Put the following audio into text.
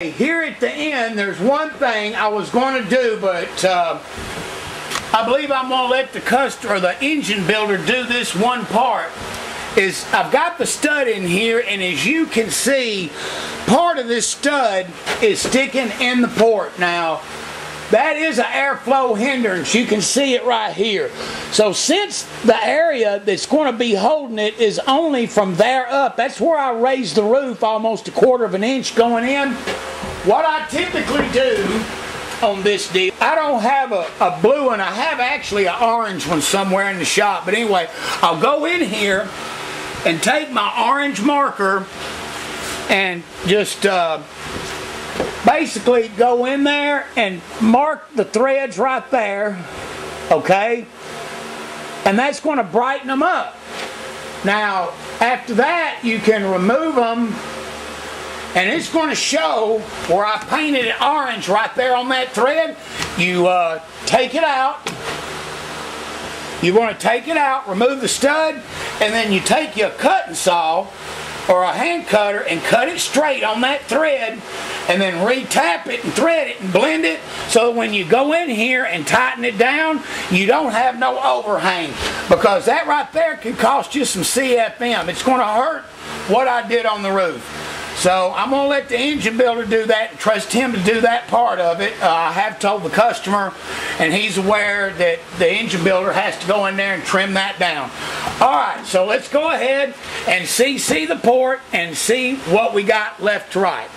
Here at the end, there's one thing I was going to do, but uh, I believe I'm going to let the customer, or the engine builder, do this one part. Is I've got the stud in here, and as you can see, part of this stud is sticking in the port. Now, that is an airflow hindrance. You can see it right here. So since the area that's going to be holding it is only from there up, that's where I raised the roof almost a quarter of an inch going in. What I typically do on this deal, I don't have a, a blue one. I have actually an orange one somewhere in the shop. But anyway, I'll go in here and take my orange marker and just uh, basically go in there and mark the threads right there, okay? And that's going to brighten them up. Now, after that, you can remove them and it's going to show where I painted it orange right there on that thread. You uh, take it out. You want to take it out, remove the stud, and then you take your cutting saw or a hand cutter and cut it straight on that thread and then re-tap it and thread it and blend it so when you go in here and tighten it down you don't have no overhang because that right there could cost you some CFM. It's going to hurt what I did on the roof. So I'm going to let the engine builder do that and trust him to do that part of it. Uh, I have told the customer and he's aware that the engine builder has to go in there and trim that down. Alright, so let's go ahead and see, see the port and see what we got left to right.